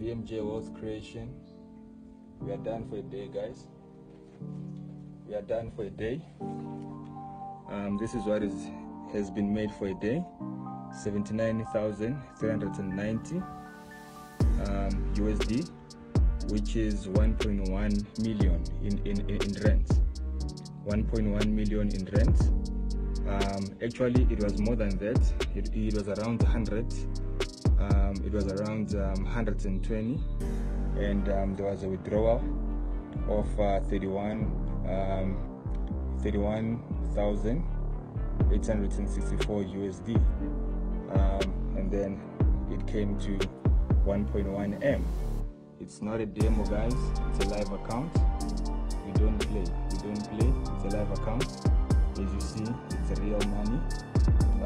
VMJ Wealth Creation. We are done for a day, guys. We are done for a day. Um, this is what is has been made for a day 79,390 um, USD, which is 1.1 million in, in, in rand. 1.1 million in rand. Um, actually, it was more than that. It, it was around 100. Um, it was around um, 120, and um, there was a withdrawal of uh, 31 um, 31,864 USD, um, and then it came to 1.1 M. It's not a demo, guys. It's a live account. We don't play. We don't play. It's a live account. As you see, it's real money.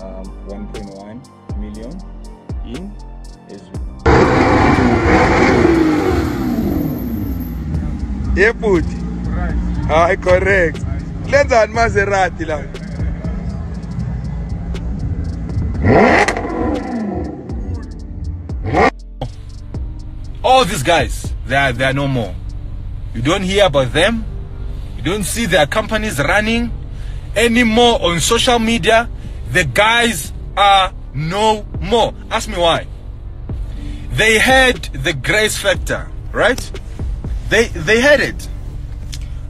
Um, 1.1 million in is yebhuti hayi ah, correct. Lenzani maserati la? All these guys they are, they are no more. You don't hear about them. You don't see their companies running anymore on social media. The guys are no more. Ask me why. They had the grace factor right? They they had it.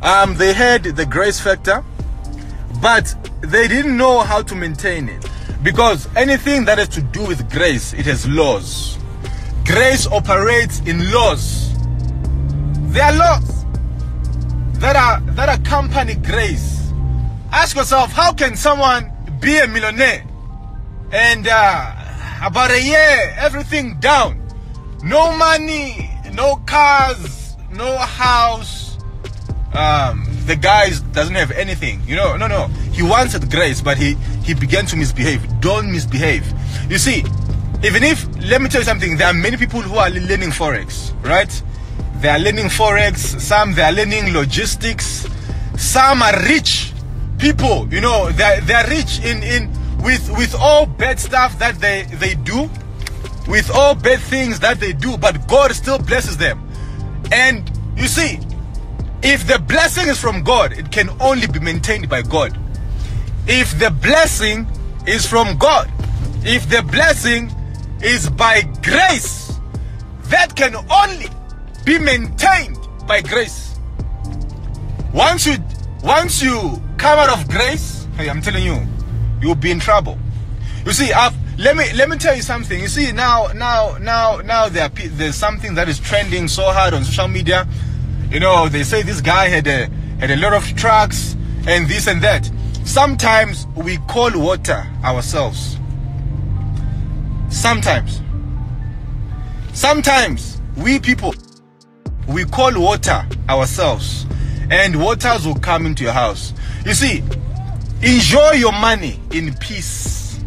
Um they had the grace factor but they didn't know how to maintain it. Because anything that has to do with grace it has laws. Grace operates in laws. There are laws that are that accompany grace. Ask yourself how can someone be a millionaire and uh, about a year everything down. No money no cars no house. Um, the guy doesn't have anything you know no no. He wanted grace but he he began to misbehave. Don't misbehave. You see even if let me tell you something there are many people who are learning forex right? They are learning forex some they are learning logistics some are rich people you know. They they are rich in in with with all bad stuff that they they do with all bad things that they do but god still blesses them. And you see if the blessing is from god it can only be maintained by god. If the blessing is from god if the blessing is by grace that can only be maintained by grace. Once you once you come out of grace hey i'm telling you you'll be in trouble. You see I've, let me let me tell you something. You see now now now now there pe- there's something that is trending so hard on social media. You know they say this guy had a had a lot of trucks and this and that. Sometimes we call water ourselves. Sometimes. Sometimes we people we call water ourselves and waters will come into your house. You see enjoy your money in peace.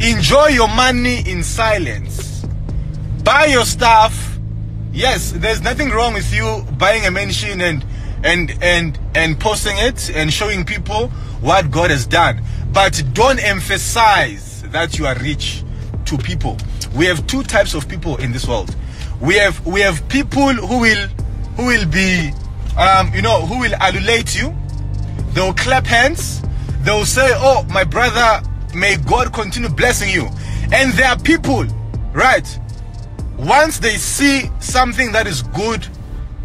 Enjoy your money in silence. Buy your stuff. Yes there's nothing wrong with you buying a mansion and and and and posting it and showing people what god has done. But don't emphasize that you are rich to people. We have two types of people in this world. We have we have people who will who will be um, you know who will adulate you. They'll clap hands they'll say oh my brother may god continue blessing you. And there are people right once they see something that is good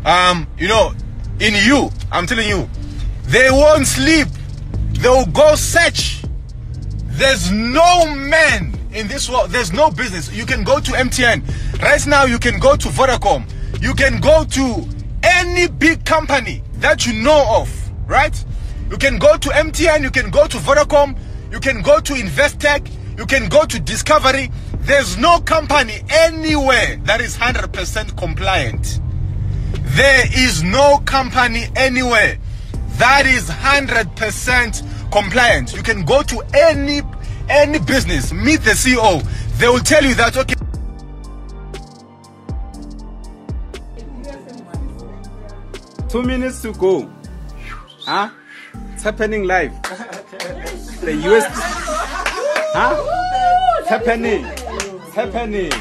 um you know in you i'm telling you they won't sleep. They'll go search. There's no man in this world there's no business. You can go to mtn right now you can go to vodacom. You can go to any big company that you know of right you can go to mtn you can go to vodacom you can go to investec you can go to discovery. There's no company anywhere that is 100% compliant. There is no company anywhere that is 100% compliant. You can go to any any business meet the ceo they will tell you that okay. Two minutes to go. Huh happening live the us huh it's happening it's happening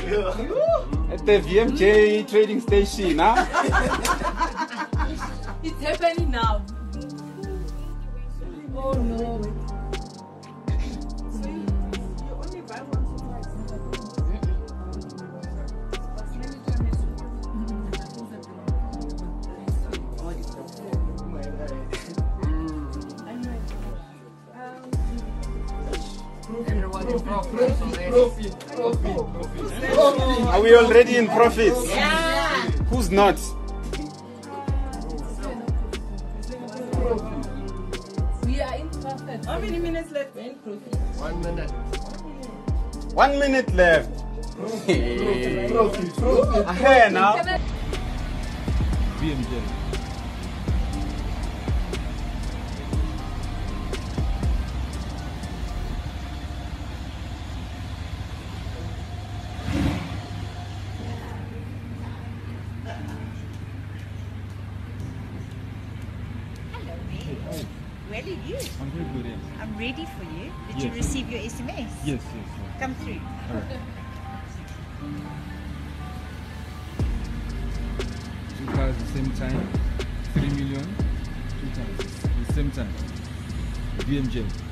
At the VMJ trading station, huh? It's happening now. Are we already in profits? Yeah. Who's not? We are in profit. How many minutes left? We're in profit. One minute left. Ahead now. Can I- VMJ. Where are you? I'm very good, yes. I'm ready for you. Did you receive your SMS? Yes, yes, yes. Come through. Two cars at the same time. Three million. Two cars the same time. VMJ.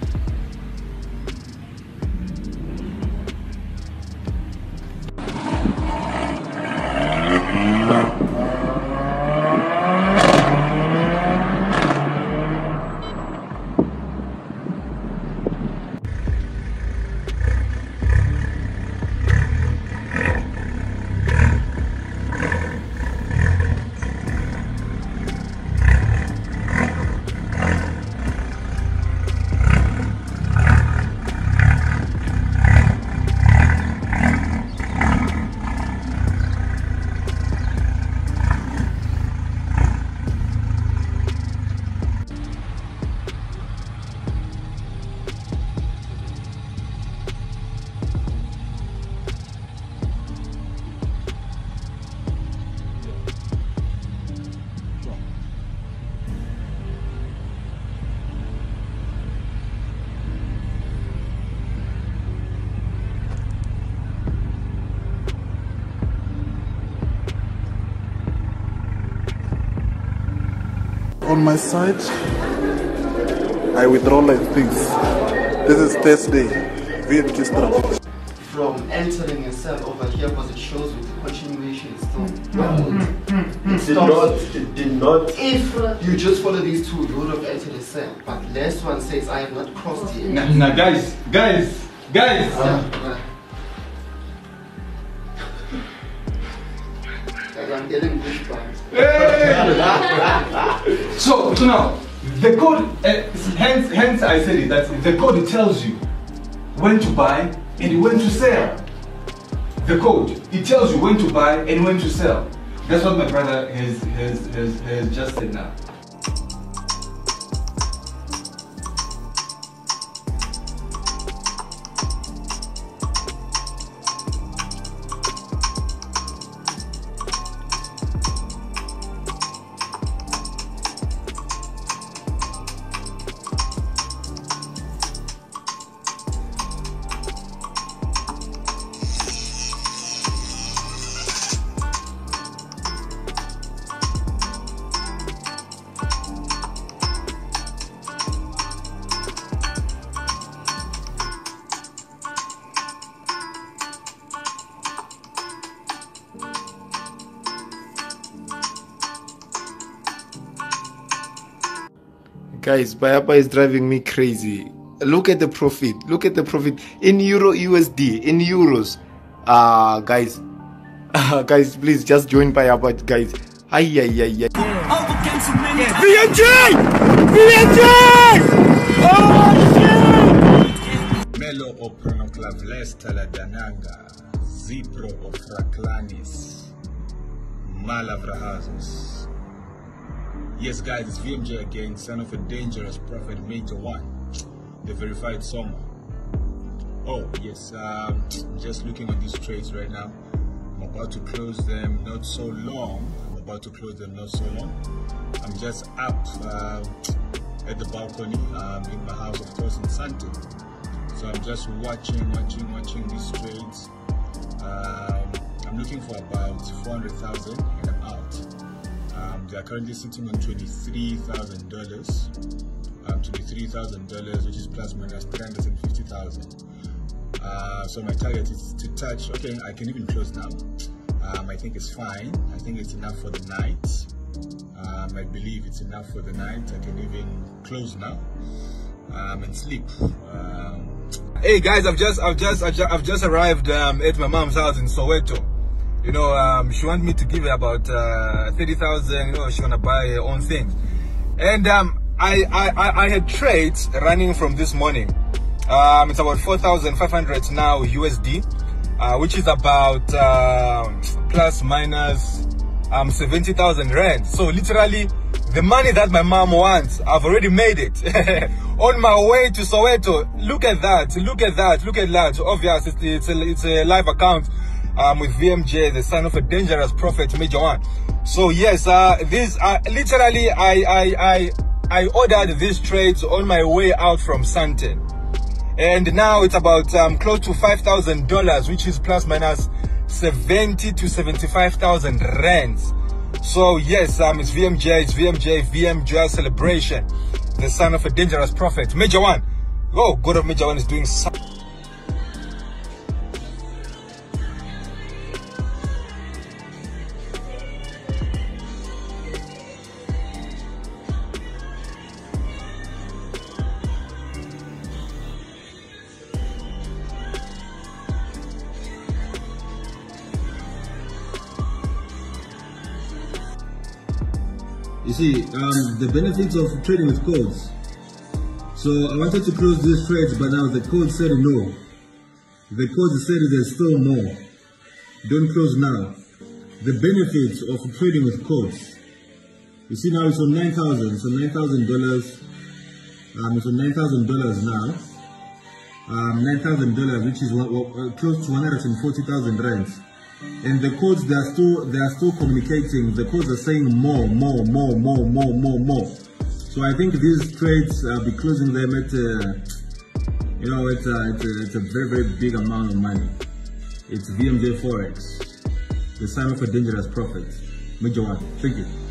On my side, I withdraw like this. This is Thursday, VMJ strategy. from entering a sell over here because it shows with the continuation it's still mm-hmm. Mm-hmm. Mm-hmm. it did not, it did not. if you just follow these two you would have entered a sell. But last one says I have not crossed yet. Now, now guys, guys, guys. Yeah, getting. So, so now, the code, uh, hence, hence I said it, that the code tells you when to buy and when to sell. The code, it tells you when to buy and when to sell. That's what my brother has, has, has, has just said now. Guys, Bayapa is driving me crazy. Look at the profit. Look at the profit in Euro USD, in euros. Ah, guys. Ah, guys, please just join Bayapa, guys. Ay, ay, ay, ay. VMJ! VMJ! Oh, Melo o pronoclaves taladananga, zipro o fraclanis, malavrahazus. Yes, guys, it's VMJ again, son of a dangerous prophet, Major One, the verified Soma. Oh, yes, um, I'm just looking at these trades right now. I'm about to close them not so long. I'm about to close them not so long. I'm just up um, at the balcony um, in my house, of course, in Sandton. So I'm just watching, watching, watching these trades. Um, I'm looking for about 400,000 and I'm out. Um, they are currently sitting on $23,000. Um, $23,000, which is plus minus 350,000. Uh, so my target is to touch, okay, I can even close now. Um, I think it's fine. I think it's enough for the night. Um, I believe it's enough for the night. I can even close now um, and sleep. Um, Hey guys, I've just I've just I've just, I've just arrived um, at my mom's house in Soweto. You know, um, she wanted me to give her about uh, thirty thousand. You know, she wanna buy her own things, and um, I, I I had trades running from this morning. Um, it's about four thousand five hundred now USD, uh, which is about um plus minus um, 70,000 rand. So literally, the money that my mom wants, I've already made it. On my way to Soweto, look at that, look at that, look at that. Obvious, it's, it's, a, it's a live account um, with VMJ, the son of a dangerous prophet, Major One. So yes, uh, this, uh, literally, I, I, I, I ordered these trades on my way out from Sandton. And now it's about um, close to $5,000, which is plus minus 70 to 75,000 rands. So yes, um, it's VMJ, it's VMJ, VMJ celebration. The son of a dangerous prophet. Major One. Oh, God of Major One is doing. You see, um, the benefits of trading with codes. So I wanted to close this trade, but now the code said no. The code said there's still more. Don't close now. The benefits of trading with codes. You see now it's on nine thousand, so nine thousand dollars. Um, it's on nine thousand dollars now. Um, nine thousand dollars, which is uh, close to one hundred and forty thousand rands and the codes they are still they are still communicating. The codes are saying more more more more more more more. So i think these trades i'll be closing them at uh, you know it's a, it's, a, it's a very very big amount of money. It's vmj forex the sign of a dangerous prophet. Major one. Thank you